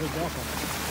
was a duck on it.